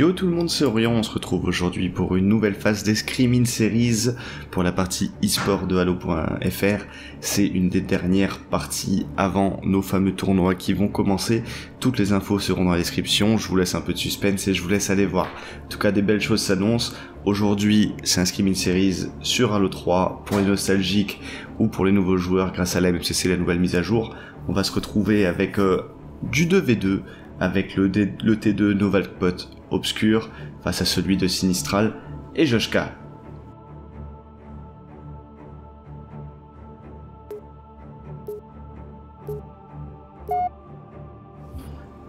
Yo tout le monde, c'est Orion, on se retrouve aujourd'hui pour une nouvelle phase d'Escrime Series pour la partie e-sport de Halo.fr. C'est une des dernières parties avant nos fameux tournois qui vont commencer. Toutes les infos seront dans la description, je vous laisse un peu de suspense et je vous laisse aller voir. En tout cas, des belles choses s'annoncent. Aujourd'hui, c'est un Screaming Series sur Halo 3 pour les nostalgiques ou pour les nouveaux joueurs grâce à la MCC, la nouvelle mise à jour. On va se retrouver avec euh, du 2v2 avec le T2 Novalpot obscur face à celui de Sinistral et Joshka.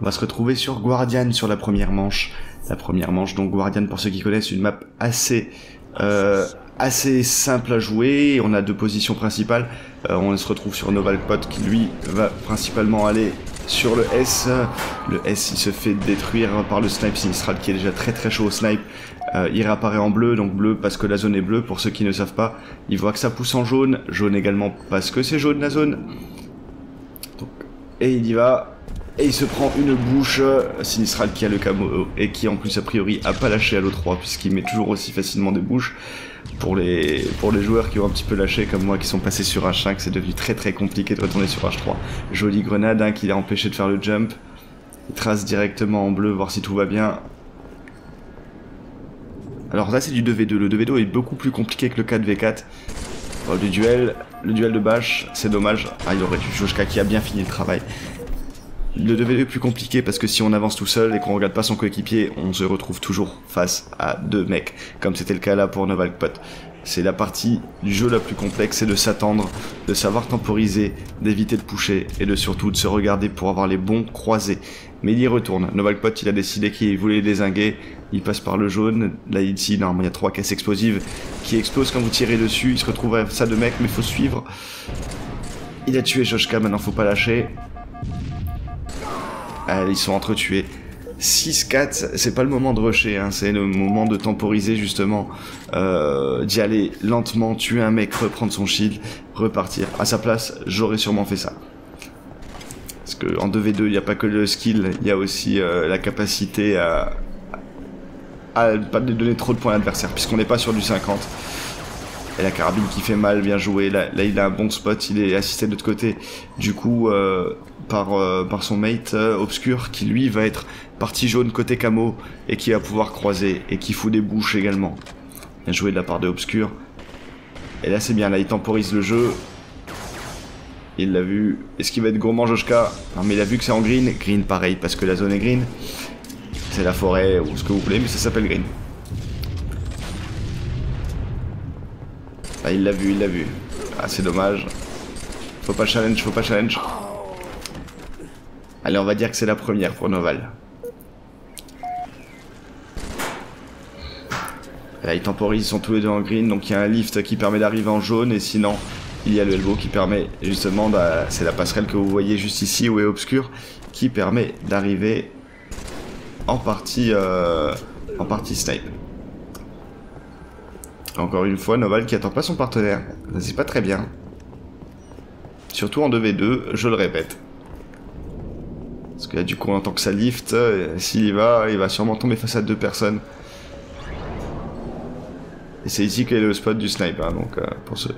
On va se retrouver sur Guardian sur la première manche. La première manche, donc Guardian, pour ceux qui connaissent, une map assez euh, assez simple à jouer. On a deux positions principales. Euh, on se retrouve sur Novalpot qui lui va principalement aller sur le S. Le S il se fait détruire par le snipe sinistral qui est déjà très très chaud au snipe. Euh, il réapparaît en bleu, donc bleu parce que la zone est bleue, pour ceux qui ne savent pas. Il voit que ça pousse en jaune, jaune également parce que c'est jaune la zone. et il y va, et il se prend une bouche euh, sinistral qui a le camo et qui en plus a priori a pas lâché à l'O3 puisqu'il met toujours aussi facilement des bouches pour les, pour les joueurs qui ont un petit peu lâché comme moi, qui sont passés sur H5, c'est devenu très très compliqué de retourner sur H3. Jolie grenade hein, qui l'a empêché de faire le jump. Il trace directement en bleu, voir si tout va bien. Alors là c'est du 2v2, le 2v2 est beaucoup plus compliqué que le 4v4. le duel, le duel de bâche, c'est dommage. Ah il aurait dû Joshka qui a bien fini le travail. Le 2v2 est plus compliqué parce que si on avance tout seul et qu'on regarde pas son coéquipier, on se retrouve toujours face à deux mecs, comme c'était le cas là pour Novalpot. C'est la partie du jeu la plus complexe, c'est de s'attendre, de savoir temporiser, d'éviter de pusher et de surtout de se regarder pour avoir les bons croisés. Mais il y retourne. Novalpot, il a décidé qu'il voulait les désinguer. Il passe par le jaune. Là, ici, normalement, il y a trois caisses explosives qui explosent quand vous tirez dessus. Il se retrouve à ça de mec, mais faut suivre. Il a tué Joshka, maintenant faut pas lâcher. Ils sont entretués. 6-4, c'est pas le moment de rusher, hein, c'est le moment de temporiser justement, euh, d'y aller lentement, tuer un mec, reprendre son shield, repartir. À sa place, j'aurais sûrement fait ça. Parce que en 2v2, il n'y a pas que le skill, il y a aussi euh, la capacité à, à pas donner trop de points à l'adversaire, puisqu'on n'est pas sur du 50. Et la carabine qui fait mal, bien joué. Là, il a un bon spot, il est assisté de l'autre côté. Du coup, euh, par, euh, par son mate euh, obscur, qui lui va être partie jaune côté camo, et qui va pouvoir croiser, et qui fout des bouches également. Bien joué de la part de obscur. Et là, c'est bien, là, il temporise le jeu. Il l'a vu. Est-ce qu'il va être gourmand Joshka? Non, mais il a vu que c'est en green. Green, pareil, parce que la zone est green. C'est la forêt, ou ce que vous voulez, mais ça s'appelle green. Ah, il l'a vu, il l'a vu. Ah, c'est dommage. Faut pas challenge, faut pas challenge. Allez, on va dire que c'est la première pour Noval. Là, ils temporisent, ils sont tous les deux en green, donc il y a un lift qui permet d'arriver en jaune, et sinon, il y a le elbow qui permet justement, c'est la passerelle que vous voyez juste ici, où est obscur, qui permet d'arriver en partie, euh, en partie snipe. Encore une fois, Noval qui attend pas son partenaire. C'est pas très bien. Surtout en 2v2, je le répète. Parce que là, du coup, en tant que ça lift, euh, s'il y va, il va sûrement tomber face à deux personnes. Et c'est ici qu'est le spot du snipe, hein, donc euh, pour ceux...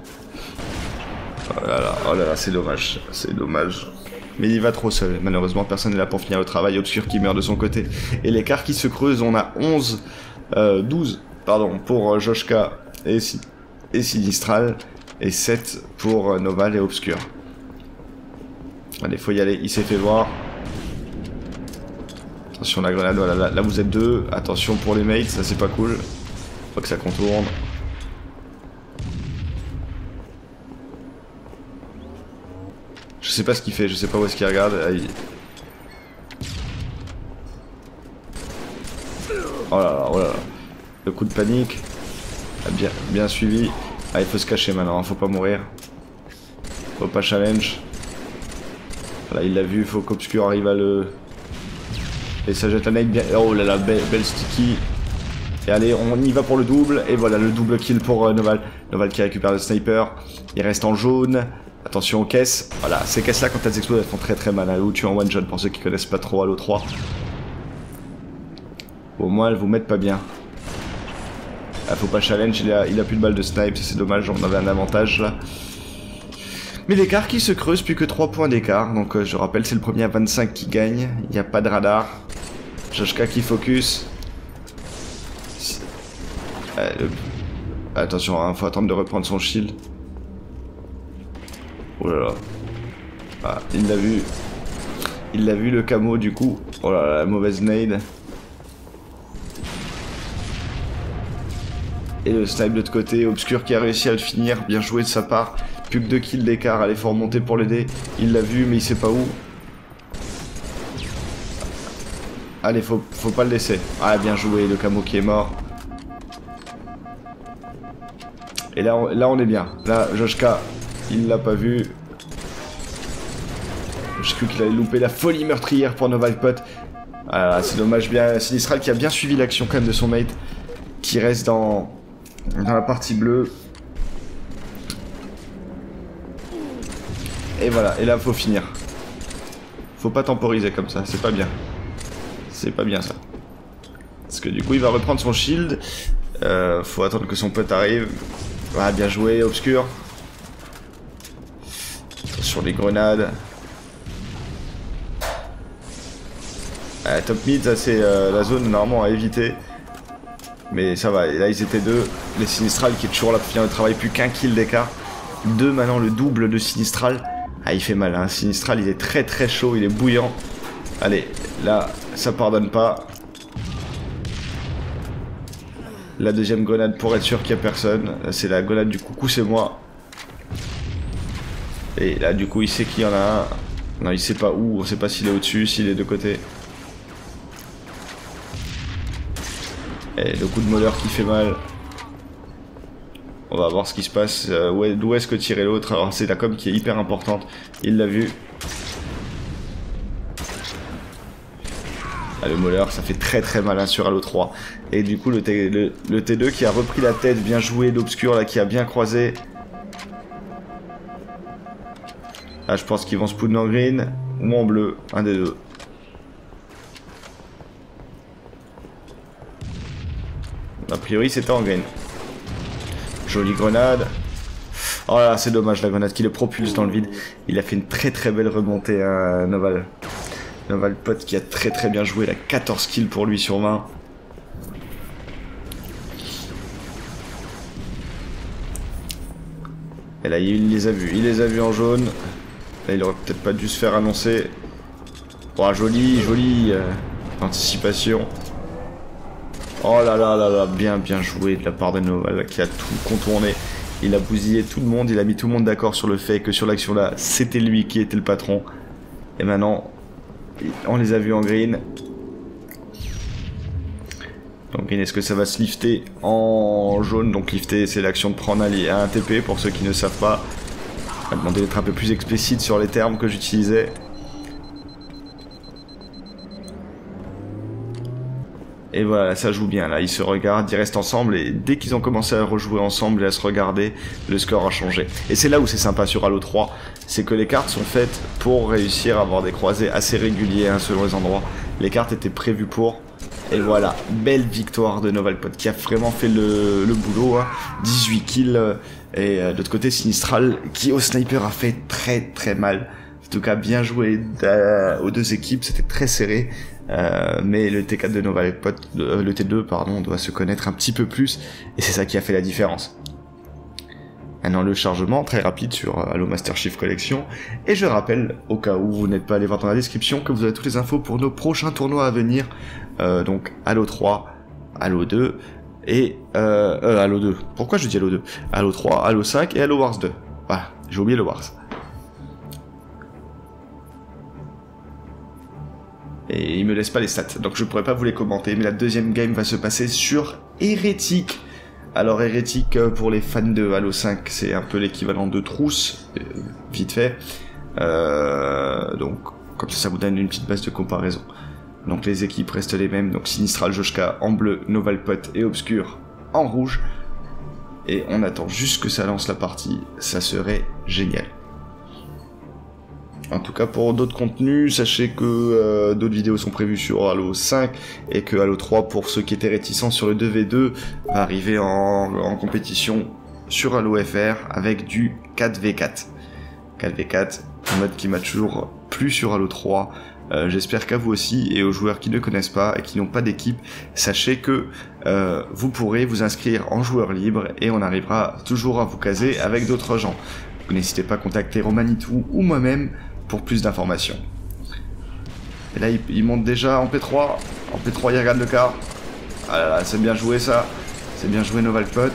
Oh là là, oh là, là c'est dommage, c'est dommage. Mais il va trop seul, malheureusement personne n'est là pour finir le travail, Obscur qui meurt de son côté. Et l'écart qui se creuse, on a 11, 12, euh, pardon, pour Joshka et, et Sinistral, et 7 pour euh, Noval et Obscur. Allez, faut y aller, il s'est fait voir. Attention la grenade, voilà, là, vous êtes deux. Attention pour les mates, ça c'est pas cool. Faut que ça contourne. Je sais pas ce qu'il fait, je sais pas où est-ce qu'il regarde. Oh là là, oh là là. Le coup de panique. Bien, bien suivi. Ah, il faut se cacher maintenant, hein, faut pas mourir. Faut pas challenge. Voilà, il l'a vu, faut qu'Obscur arrive à le... Et ça jette la nade bien... Oh là là, belle, sticky. Et allez, on y va pour le double. Et voilà, le double kill pour euh, Noval. Noval qui récupère le sniper. Il reste en jaune. Attention aux caisses. Voilà, ces caisses-là, quand elles explosent, elles font très très mal. Hein. Ou tu en one shot pour ceux qui connaissent pas trop Halo 3. Au moins, elles vous mettent pas bien. Ah, faut pas challenge, il a, a plus de balles de snipe, c'est dommage, on avait un avantage là. Mais l'écart qui se creuse, plus que 3 points d'écart. Donc euh, je rappelle, c'est le premier à 25 qui gagne. Il n'y a pas de radar. Joshka qui focus. Euh, Attention, il hein, faut attendre de reprendre son shield. Oh là là. Ah, il l'a vu. Il l'a vu le camo du coup. Oh là là, mauvaise nade. Et le snipe de l'autre côté, Obscur qui a réussi à le finir, bien joué de sa part. Plus que 2 kills d'écart, allez faut remonter pour l'aider. Il l'a vu mais il sait pas où. Allez, faut, faut pas le laisser. Ah, bien joué, le camo qui est mort. Et là, on, là, on est bien. Là, Joshka, il l'a pas vu. J'ai cru qu'il allait louper la folie meurtrière pour Novalpot. Ah, c'est dommage bien. Israël qui a bien suivi l'action quand même de son mate. Qui reste dans, dans la partie bleue. Et voilà, et là faut finir. Faut pas temporiser comme ça, c'est pas bien. C'est pas bien ça. Parce que du coup il va reprendre son shield. Euh, faut attendre que son pote arrive. Ah bien joué, obscur. Sur les grenades. Ah, top mid, ça c'est euh, la zone normalement à éviter. Mais ça va, là ils étaient deux. Les Sinistral qui est toujours là pour finir le travail, plus qu'un kill d'écart. Deux maintenant le double de Sinistral. Ah, il fait mal, hein. Sinistral, il est très très chaud, il est bouillant. Allez, là, ça pardonne pas. La deuxième grenade pour être sûr qu'il n'y a personne. C'est la grenade du coucou, c'est moi. Et là, du coup, il sait qu'il y en a un. Non, il sait pas où, on sait pas s'il est au-dessus, s'il est de côté. Le coup de molleur qui fait mal. On va voir ce qui se passe. Euh, D'où est-ce que tirer l'autre Alors c'est la com qui est hyper importante. Il l'a vu. Ah, le Moller, ça fait très très malin sur Halo 3. Et du coup, le, T, le, 2 qui a repris la tête, bien joué, l'obscur là qui a bien croisé. Là, je pense qu'ils vont spawn en green ou en bleu, un des deux. A priori, c'était en green. Jolie grenade. Oh là, c'est dommage la grenade qui le propulse dans le vide. Il a fait une très très belle remontée à hein, Noval. Noval Pot qui a très très bien joué. Il a 14 kills pour lui sur 20. Et là, il les a vus. Il les a vus en jaune. Là, il aurait peut-être pas dû se faire annoncer. Oh, joli, joli euh, anticipation. Oh là là là là, bien bien joué de la part de Noval qui a tout contourné. Il a bousillé tout le monde, il a mis tout le monde d'accord sur le fait que sur l'action là, c'était lui qui était le patron. Et maintenant, on les a vus en green. Donc green, est-ce que ça va se lifter en jaune? Donc lifter, c'est l'action de prendre un TP pour ceux qui ne savent pas. On va demander d'être un peu plus explicite sur les termes que j'utilisais. Et voilà, ça joue bien là, ils se regardent, ils restent ensemble et dès qu'ils ont commencé à rejouer ensemble et à se regarder, le score a changé. Et c'est là où c'est sympa sur Halo 3, c'est que les cartes sont faites pour réussir à avoir des croisés assez réguliers hein, selon les endroits. Les cartes étaient prévues pour. Et voilà, belle victoire de Novalpod qui a vraiment fait le, boulot. 18 hein. kills. Euh, et euh, de l'autre côté, Sinistral qui au sniper a fait très très mal. En tout cas, bien joué euh, aux deux équipes, c'était très serré. Euh, mais le T4 de Nova euh, le T2 pardon, doit se connaître un petit peu plus et c'est ça qui a fait la différence. Maintenant le chargement très rapide sur euh, Halo Master Chief Collection et je rappelle au cas où vous n'êtes pas allé voir dans la description que vous avez toutes les infos pour nos prochains tournois à venir donc Halo 3, Halo 2 et euh, Halo 2. Pourquoi je dis Halo 2 Halo 3, Halo 5 et Halo Wars 2. Voilà, j'ai oublié le Wars. Et il me laisse pas les stats, donc je pourrais pas vous les commenter, mais la deuxième game va se passer sur Hérétique. Alors Hérétique, euh, pour les fans de Halo 5, c'est un peu l'équivalent de Trousse, euh, vite fait. Euh, donc comme ça, ça vous donne une petite base de comparaison. Donc les équipes restent les mêmes, donc Sinistral, Joshka en bleu, Novalpot et Obscur en rouge. Et on attend juste que ça lance la partie, ça serait génial. En tout cas, pour d'autres contenus, sachez que euh, d'autres vidéos sont prévues sur Halo 5 et que Halo 3, pour ceux qui étaient réticents sur le 2v2, va arriver en, compétition sur Halo FR avec du 4v4. 4v4, un mode qui m'a toujours plu sur Halo 3. Euh, J'espère qu'à vous aussi et aux joueurs qui ne connaissent pas et qui n'ont pas d'équipe, sachez que euh, vous pourrez vous inscrire en joueur libre et on arrivera toujours à vous caser avec d'autres gens. N'hésitez pas à contacter Romanitou ou moi-même pour plus d'informations. Et là, il, monte déjà en P3. En P3, il regarde le car. Ah là là, c'est bien joué ça. C'est bien joué Novalpot.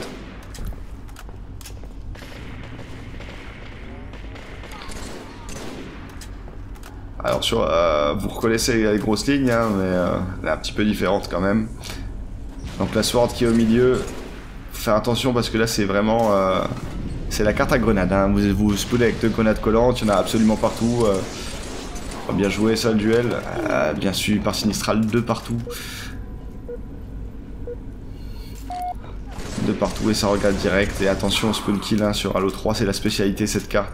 Alors sur, euh, vous reconnaissez les grosses lignes, hein, mais euh, elle est un petit peu différente quand même. Donc la sword qui est au milieu, faut faire attention parce que là c'est vraiment... Euh, c'est la carte à grenade, hein. vous vous avec deux grenades collantes, il y en a absolument partout. Euh, bien joué ça le duel, euh, bien suivi par Sinistral, deux partout. Deux partout et ça regarde direct. Et attention, spawn kill hein, sur Halo 3, c'est la spécialité cette carte.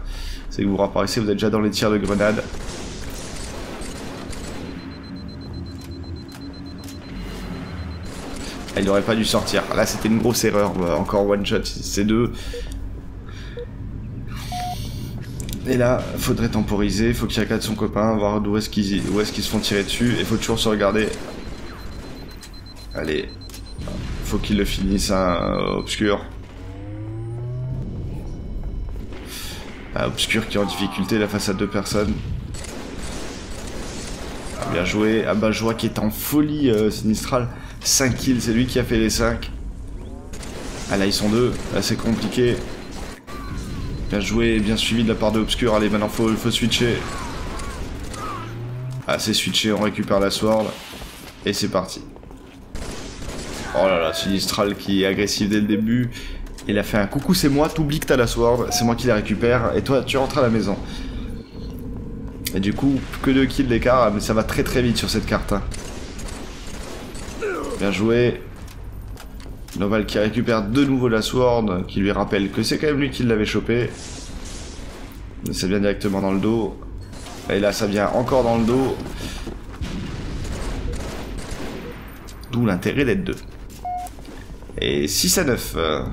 C'est que vous réapparaissez, vous êtes déjà dans les tirs de grenade. Il n'aurait pas dû sortir. Là, c'était une grosse erreur. Encore one shot, c'est deux. Et là, faudrait temporiser, faut qu'il regarde son copain, voir d'où est-ce qu'ils est se font tirer dessus, et faut toujours se regarder. Allez, faut qu'il le finisse, hein, Obscur. Ah, Obscur qui est en difficulté là face à deux personnes. Ah, bien joué. Ah je vois qu'il est en folie euh, Sinistral. 5 kills, c'est lui qui a fait les 5. Ah là ils sont deux, là c'est compliqué. Bien joué, bien suivi de la part de Obscur. Allez, maintenant faut, faut switcher. Ah, c'est switché, on récupère la sword. Et c'est parti. Oh là là, Sinistral qui est agressif dès le début. Il a fait un coucou, c'est moi, t'oublies que t'as la sword, c'est moi qui la récupère, et toi, tu rentres à la maison. Et du coup, que deux kills d'écart, mais ça va très très vite sur cette carte. Hein. Bien joué. Noval qui récupère de nouveau la sword, qui lui rappelle que c'est quand même lui qui l'avait chopé. Mais ça vient directement dans le dos. Et là, ça vient encore dans le dos. D'où l'intérêt d'être deux. Et 6 à 9. Euh...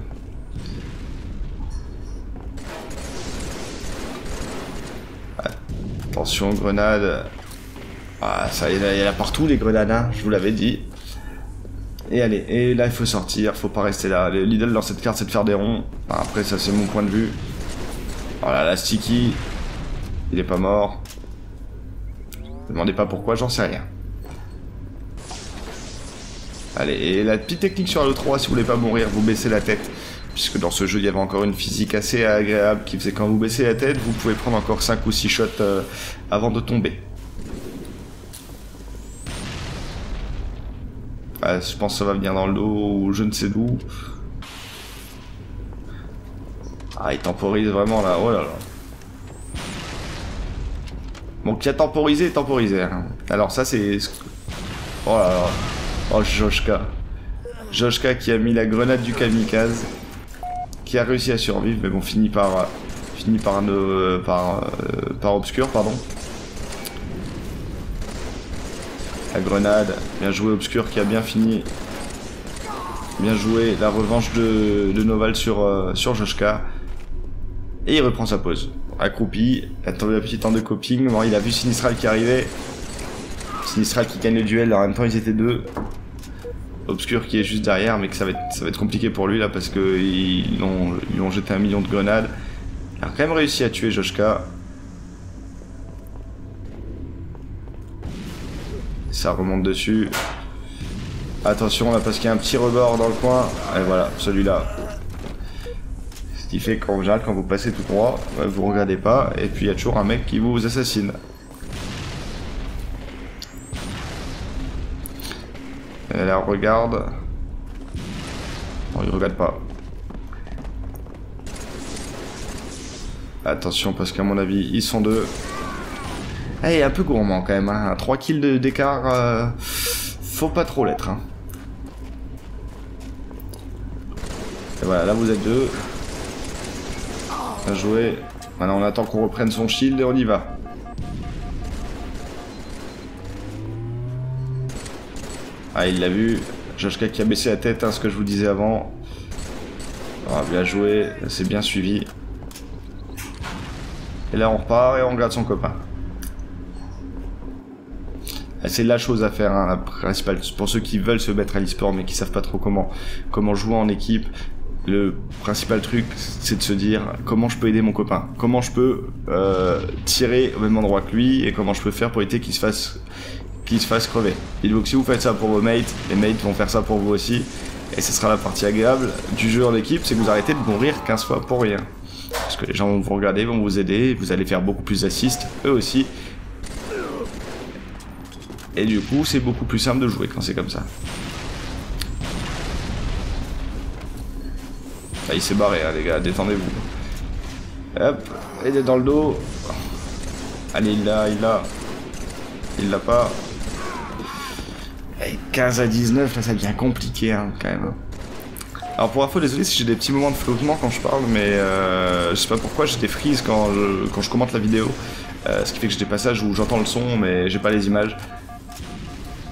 Attention, grenade. Ah, il y en a partout les grenades, hein, je vous l'avais dit. Et allez, et là il faut sortir, faut pas rester là. L'idéal dans cette carte c'est de faire des ronds. Après ça c'est mon point de vue. Voilà, la Sticky, il est pas mort. Demandez pas pourquoi, j'en sais rien. Allez, et la petite technique sur le 3, si vous voulez pas mourir, vous baissez la tête. Puisque dans ce jeu, il y avait encore une physique assez agréable qui faisait quand vous baissez la tête, vous pouvez prendre encore 5 ou 6 shots euh, avant de tomber. Ah, je pense que ça va venir dans le dos ou je ne sais d'où. Ah, il temporise vraiment là. Oh là là. Bon, qui a temporisé, temporisé. Hein. Alors ça, c'est... Oh là là. Oh, Joshka. Joshka qui a mis la grenade du kamikaze. Qui a réussi à survivre, mais bon, fini par... Fini par, un, par, euh, par obscur, pardon. La grenade, bien joué Obscur qui a bien fini. Bien joué la revanche de, de Noval sur, euh, Joshka. Et il reprend sa pause. Accroupi, attendez la petite temps de coping. Bon, il a vu Sinistral qui arrivait. Sinistral qui gagne le duel, en même temps ils étaient deux. Obscur qui est juste derrière, mais que ça va être, ça va être compliqué pour lui là parce qu'ils ont, ils ont jeté un million de grenades. Il a quand même réussi à tuer Joshka. Ça remonte dessus. Attention là parce qu'il y a un petit rebord dans le coin. Et voilà, celui-là. Ce qui fait qu'en général quand vous passez tout droit, vous regardez pas et puis il y a toujours un mec qui vous assassine. On regarde. Non il regarde pas. Attention parce qu'à mon avis ils sont deux. Eh, est un peu gourmand quand même. Hein. 3 kills d'écart, euh, faut pas trop l'être. Hein. Et voilà, là vous êtes deux. Bien joué. Maintenant on attend qu'on reprenne son shield et on y va. Ah il l'a vu. Joshka qui a baissé la tête, hein, ce que je vous disais avant. Ah, bien joué, c'est bien suivi. Et là on repart et on regarde son copain. Ah, c'est la chose à faire, hein, la principale. Pour ceux qui veulent se mettre à l'e-sport mais qui savent pas trop comment, comment jouer en équipe, le principal truc, c'est de se dire comment je peux aider mon copain, comment je peux euh, tirer au même endroit que lui et comment je peux faire pour éviter qu'il se fasse qu'il se fasse crever. Il faut que si vous faites ça pour vos mates, les mates vont faire ça pour vous aussi. Et ce sera la partie agréable du jeu en équipe, c'est que vous arrêtez de mourir 15 fois pour rien. Parce que les gens vont vous regarder, vont vous aider, vous allez faire beaucoup plus d'assists, eux aussi. Et du coup, c'est beaucoup plus simple de jouer quand c'est comme ça. Ah, il s'est barré, hein, les gars, détendez-vous. Hop, il est dans le dos. Allez, il l'a, il l'a. Il l'a pas. 15 à 19, là, ça devient compliqué, hein, quand même. Alors pour info, désolé si j'ai des petits moments de flottement quand je parle, mais euh, je sais pas pourquoi j'ai des frises quand je, quand je commente la vidéo. Euh, ce qui fait que j'ai des passages où j'entends le son, mais j'ai pas les images.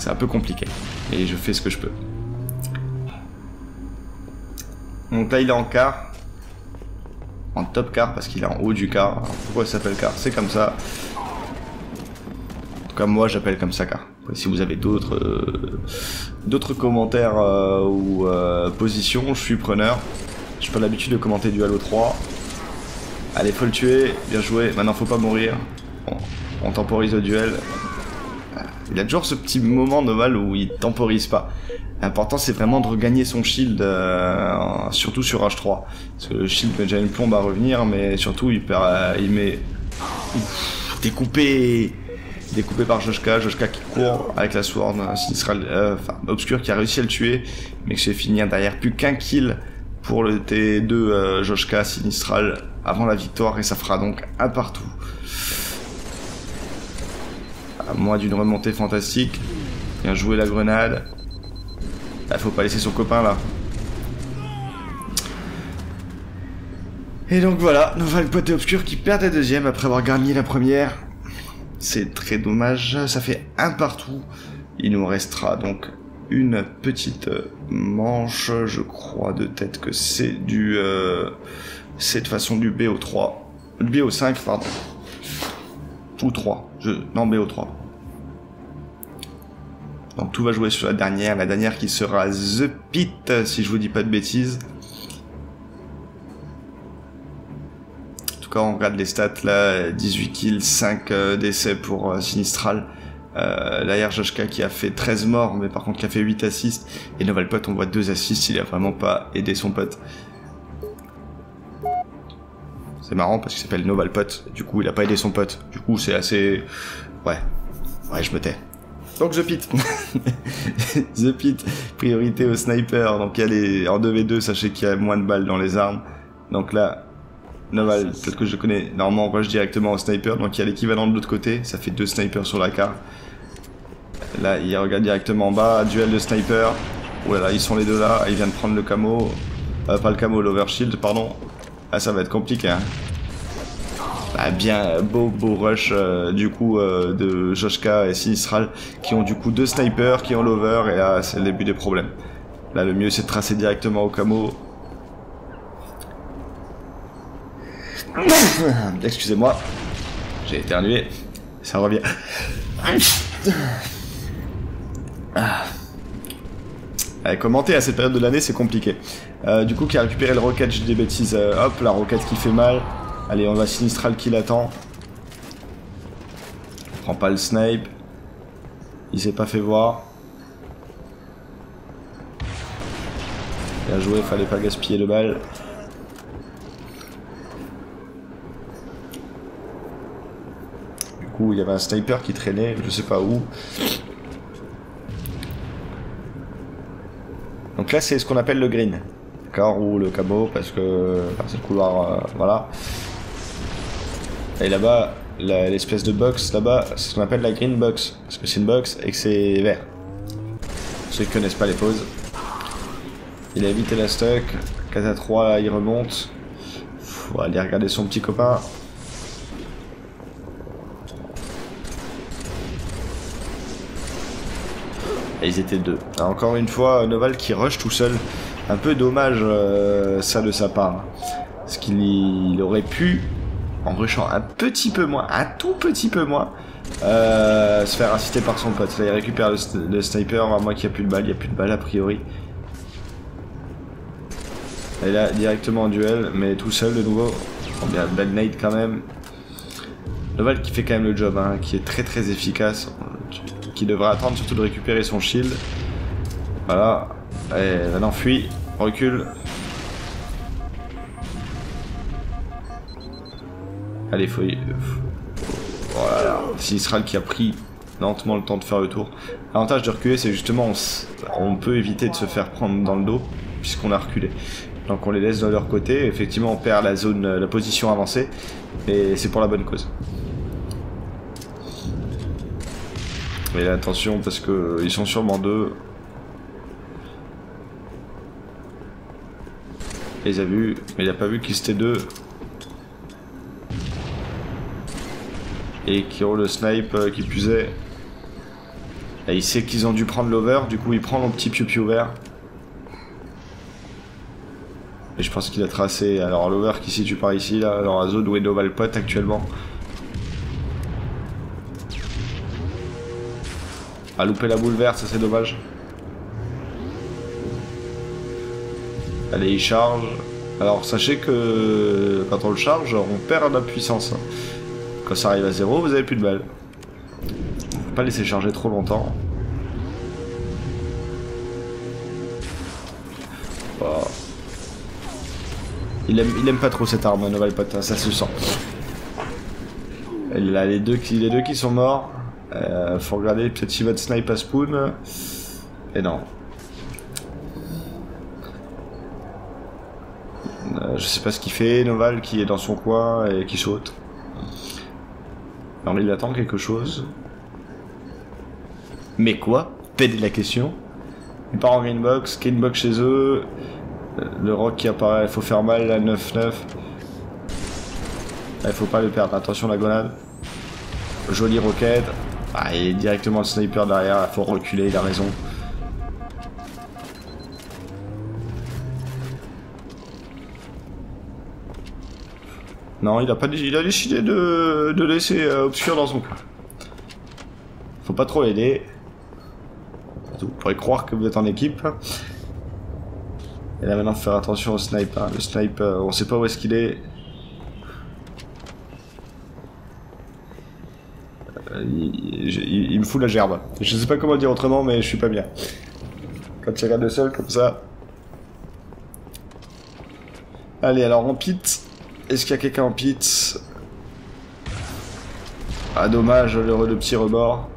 C'est un peu compliqué. Et je fais ce que je peux. Donc là, il est en quart. En top quart, parce qu'il est en haut du quart. Alors, pourquoi il s'appelle quart? C'est comme ça. En tout cas, moi, j'appelle comme ça quart. si vous avez d'autres euh, d'autres commentaires euh, ou euh, positions, je suis preneur. J'ai pas l'habitude de commenter du Halo 3. Allez, faut le tuer. Bien joué. Maintenant, faut pas mourir. on temporise le duel. Il a toujours ce petit moment Noval où il temporise pas. L'important c'est vraiment de regagner son shield, euh, surtout sur H3. Parce que le shield met déjà une plombe à revenir, mais surtout il, perd, euh, il met... découpé Découpé par Joshka, Joshka qui court avec la sword, Sinistral, euh, enfin Obscure qui a réussi à le tuer, mais que c'est fini derrière. Plus qu'un kill pour le T2 Joshka Sinistral avant la victoire, et ça fera donc un partout. À moins d'une remontée fantastique. Bien joué la grenade. Il faut pas laisser son copain là. Et donc voilà, Noval Poté Obscur qui perd la deuxième après avoir gagné la première. C'est très dommage, ça fait un partout. Il nous restera donc une petite manche, je crois de tête que c'est du... Euh, c'est de façon du BO3. BO5, pardon. Ou 3. Je, non, BO3. Donc tout va jouer sur la dernière, la dernière qui sera The Pit, si je vous dis pas de bêtises. En tout cas, on regarde les stats là, 18 kills, 5 euh, décès pour euh, Sinistral. Euh, Derrière Joshka qui a fait 13 morts, mais par contre qui a fait 8 assists. Et Noval Pot, on voit 2 assists, il a vraiment pas aidé son pote. C'est marrant parce qu'il s'appelle Noval Pot, du coup il a pas aidé son pote. Du coup c'est assez... Ouais, ouais je me tais. Donc The Pit. The Pit, priorité au sniper. Donc il y a les... en 2v2, sachez qu'il y a moins de balles dans les armes. Donc là, Noval, peut-être que je connais, normalement on rush directement au sniper. Donc il y a l'équivalent de l'autre côté, ça fait deux snipers sur la carte. Là, il regarde directement en bas, duel de sniper. Voilà, ils sont les deux là, il vient de prendre le camo. Euh, pas le camo, l'overshield, pardon. Ah, ça va être compliqué, hein. Bah, bien beau beau rush euh, du coup euh, de Joshka et Sinistral qui ont du coup deux snipers qui ont l'over et là c'est le début des problèmes. Là le mieux c'est de tracer directement au camo. Excusez-moi, j'ai éternué, ça revient. Ah. commenter à cette période de l'année c'est compliqué. Euh, du coup qui a récupéré le rocket, je dis des bêtises, hop la roquette qui fait mal. Allez, on va Sinistral qui l'attend. Prends pas le snipe. Il s'est pas fait voir. Bien joué, fallait pas gaspiller le bal. Du coup, il y avait un sniper qui traînait, je sais pas où. Donc là, c'est ce qu'on appelle le green. D'accord Ou le cabot, parce que c'est le couloir, euh, voilà. Et là-bas, l'espèce de box là-bas, c'est ce qu'on appelle la green box. Parce que c'est une box et que c'est vert. Ceux qui connaissent pas les poses. Il a évité la stock. 4 à 3, il remonte. Faut aller regarder son petit copain. Et ils étaient deux. encore une fois, Noval qui rush tout seul. Un peu dommage euh, ça de sa part. Parce qu'il aurait pu, en rushant un petit peu moins, un tout petit peu moins, euh, se faire assister par son pote. Là, il récupère le, sniper, à moins qu'il n'y a plus de balles. Il n'y a plus de balles a priori. Et là, directement en duel, mais tout seul de nouveau. On bien Bad Night quand même. Noval qui fait quand même le job, hein, qui est très très efficace. Qui devrait attendre surtout de récupérer son shield. Voilà. Allez, maintenant fuit. Recule. Allez, faut... Voilà. C'est Israël qui a pris lentement le temps de faire le tour. L'avantage de reculer, c'est justement on, peut éviter de se faire prendre dans le dos puisqu'on a reculé. Donc on les laisse de leur côté. Effectivement, on perd la zone, la position avancée, mais c'est pour la bonne cause. Mais attention parce que ils sont sûrement deux. Il les a vus, mais il a pas vu qu'ils étaient deux. Et ont le snipe euh, qui puisait. Et il sait qu'ils ont dû prendre l'over, du coup il prend mon petit piu vert. Et je pense qu'il a tracé. Alors l'over qui situe par ici, là, alors à zone où est pot actuellement. A loupé la boule verte, ça c'est dommage. Allez, il charge. Alors sachez que quand on le charge, on perd la puissance. Ça arrive à zéro, vous avez plus de balles. Pas laisser charger trop longtemps. Oh. Il, aime, il aime pas trop cette arme, Novalpot, ça se sent. Il a les deux, les deux qui sont morts. Euh, faut regarder peut-être s'il va te snipe à spoon. Et non. Euh, je sais pas ce qu'il fait, Noval qui est dans son coin et qui saute. Alors il attend quelque chose. Mais quoi? Pédé la question? Il part en greenbox, greenbox chez eux. Euh, le rock qui apparaît, il faut faire mal à 9-9. Il faut pas le perdre, attention la gonade. Jolie roquette. Ah, il est directement le sniper derrière, il faut reculer, il a raison. Non, il a pas il a décidé de, laisser euh, Obscur dans son coin. Faut pas trop l'aider. Vous pourrez croire que vous êtes en équipe. Et là maintenant, faire attention au sniper. Le sniper, euh, on sait pas où est-ce qu'il est. il, me fout la gerbe. Je sais pas comment dire autrement, mais je suis pas bien. Quand il regarde le sol comme ça. Allez, alors en pit. Est-ce qu'il y a quelqu'un en pit Ah, dommage, le, petit rebord.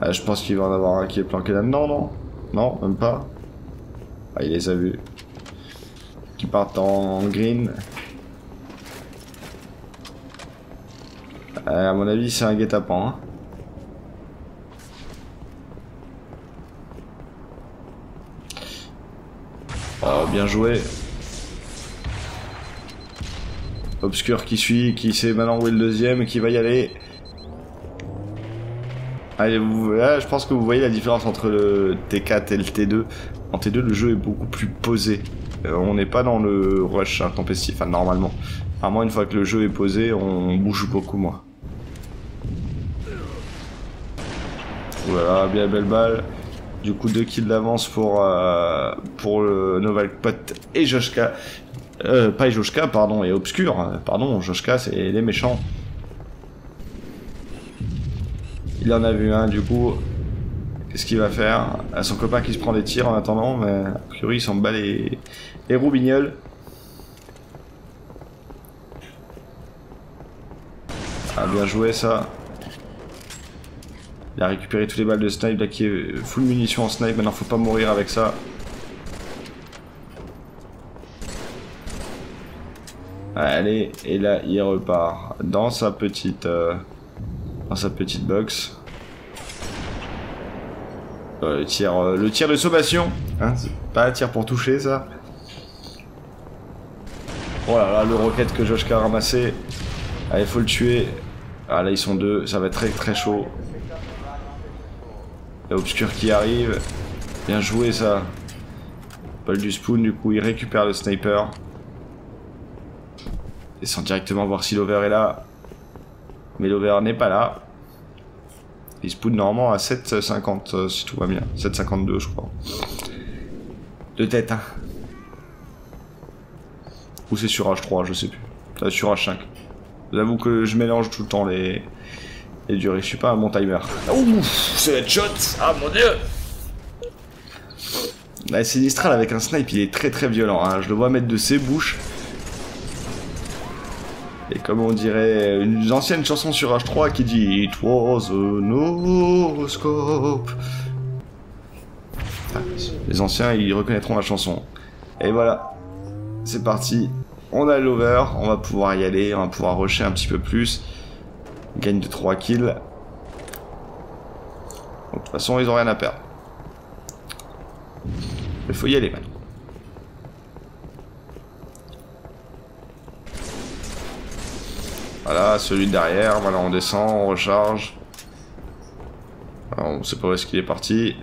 Ah, je pense qu'il va en avoir un qui est planqué là-dedans, non? Non, même pas. Ah, il les a vus qui partent en green. Euh, à mon avis, c'est un guet-apens. Hein. Bien joué. Obscur qui suit, qui sait maintenant où est le deuxième, qui va y aller. Allez, là, je pense que vous voyez la différence entre le T4 et le T2. En T2, le jeu est beaucoup plus posé. Euh, on n'est pas dans le rush intempestif, enfin normalement. À une fois que le jeu est posé, on bouge beaucoup moins. Voilà, bien belle balle. Du coup, deux kills d'avance pour, euh, pour le et Joshka. Euh, pas Joshka, pardon, et Obscur. Pardon, Joshka, c'est les méchants. Il en a vu un, du coup, Qu'est-ce qu'il va faire? À son copain qui se prend des tirs en attendant, mais a priori il s'en bat les, les roubignoles. Ah, bien joué ça. Il a récupéré toutes les balles de snipe, là qui est full munitions en snipe, maintenant faut pas mourir avec ça. Allez, et là il repart dans sa petite, euh, dans sa petite box. Euh, le, tir, euh, le tir de sommation. Hein, pas un tir pour toucher, ça. Oh là là, le rocket que Joshka a ramassé. Allez, faut le tuer. Ah là, ils sont deux. Ça va être très très chaud. Il y a Obscur qui arrive. Bien joué ça. Paul du Spoon, du coup, il récupère le sniper. Sans directement voir si l'over est là. Mais l'over n'est pas là. Il spawn normalement à 7,50 euh, si tout va bien. 7,52 je crois. De tête, hein. Ou c'est sur H3, je sais plus. C'est sur H5. J'avoue que je mélange tout le temps les, les durées. Je suis pas un bon timer. Ouh, c'est headshot Ah mon dieu La Sinistral avec un snipe, il est très très violent. Hein. Je le vois mettre de ses bouches. Et comme on dirait une ancienne chanson sur H3 qui dit It was a no-scope. les anciens, ils reconnaîtront la chanson. Et voilà, c'est parti. On a l'over, on va pouvoir y aller, on va pouvoir rusher un petit peu plus. Gagne de 3 kills. de toute façon, ils ont rien à perdre. Il faut y aller maintenant. Voilà, celui derrière, voilà, on descend, on recharge. Alors, on sait pas où est-ce qu'il est parti.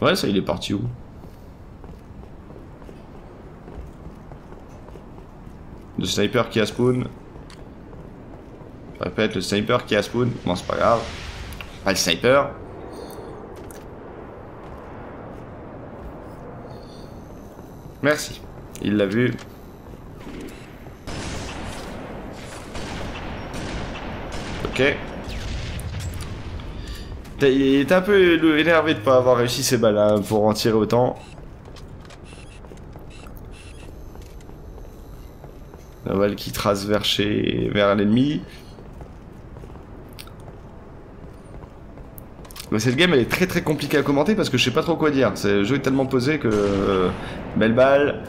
Ouais, ça, il est parti où? Le sniper qui a spawn. Je répète, le sniper qui a spawn. Bon, c'est pas grave. Pas le sniper. Merci. Il l'a vu. Ok. Il est un peu énervé de pas avoir réussi ses balles hein, pour en tirer autant. La balle qui trace vers chez vers l'ennemi. Cette game elle est très très compliquée à commenter parce que je sais pas trop quoi dire. Le jeu est tellement posé que... Euh, belle balle.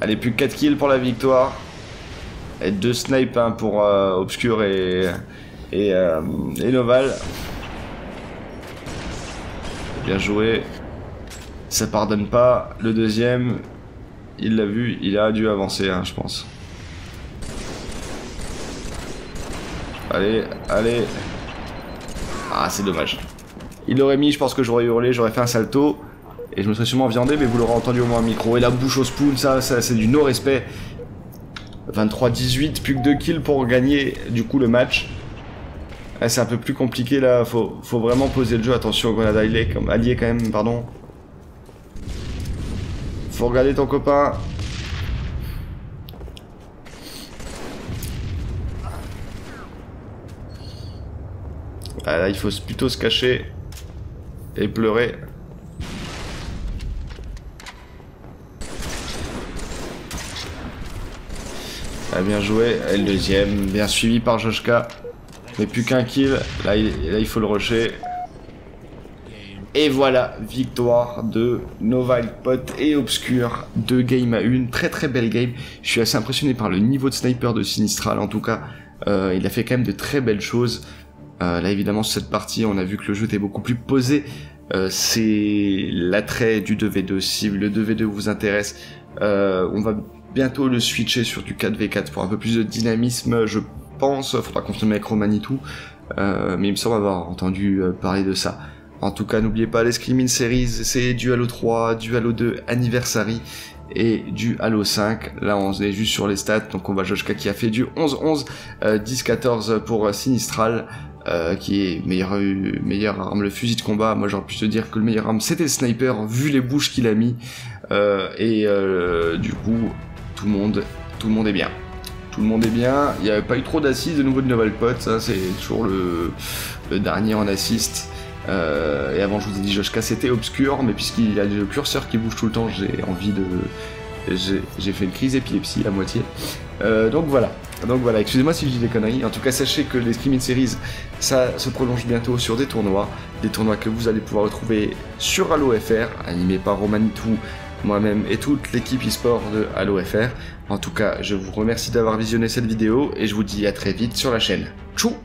Allez, plus 4 kills pour la victoire. Et deux snipes hein, pour euh, Obscur et, et, euh, et Noval. Bien joué. Ça pardonne pas. Le deuxième, il l'a vu, il a dû avancer, hein, je pense. Allez, allez. Ah, c'est dommage. Il l'aurait mis, je pense que j'aurais hurlé, j'aurais fait un salto. Et je me serais sûrement viandé, mais vous l'aurez entendu au moins au micro. Et la bouche au spoon, ça, c'est du no-respect. 23-18, plus que 2 kills pour gagner du coup le match. Ah, c'est un peu plus compliqué là, faut, vraiment poser le jeu, attention au grenade allié quand même, pardon. Faut regarder ton copain. Ah, là il faut plutôt se cacher et pleurer. Ah, bien joué. Et le deuxième, bien suivi par Joshka. Mais plus qu'un kill. Là il, faut le rusher. Et voilà, victoire de Nova Pot et Obscure. Deux games à une. Très très belle game. Je suis assez impressionné par le niveau de sniper de Sinistral. En tout cas, euh, il a fait quand même de très belles choses. Euh, là évidemment, sur cette partie, on a vu que le jeu était beaucoup plus posé. Euh, c'est l'attrait du 2v2. Si le 2v2 vous intéresse, on va bientôt le switcher sur du 4v4 pour un peu plus de dynamisme, je pense. Faudra confirmer avec Romanitou, euh, mais il me semble avoir entendu euh, parler de ça. En tout cas, n'oubliez pas les Screaming Series, c'est du Halo 3, du Halo 2 Anniversary et du Halo 5. Là, on est juste sur les stats, donc on va Joshka qui a fait du 11-11, 10-14 pour Sinistral. Euh, qui est meilleure, arme, le fusil de combat. Moi j'aurais pu te dire que le meilleur arme c'était le sniper, vu les bouches qu'il a mis. Euh, et euh, du coup, tout le monde, tout le monde est bien. Tout le monde est bien. Il n'y avait pas eu trop d'assises de nouveau de Pot. Ça, c'est toujours le, dernier en assist. Euh, et avant, je vous ai dit Joshka, c'était obscur, mais puisqu'il y a le curseur qui bouge tout le temps, j'ai envie de. J'ai fait une crise d'épilepsie à moitié. Euh, donc voilà. Donc voilà, excusez-moi si je dis des conneries. En tout cas, sachez que les Screaming Series, ça se prolonge bientôt sur des tournois. Des tournois que vous allez pouvoir retrouver sur Halo FR, animé par Romanitou moi-même et toute l'équipe e-sport de Halo FR. En tout cas, je vous remercie d'avoir visionné cette vidéo et je vous dis à très vite sur la chaîne. Tchou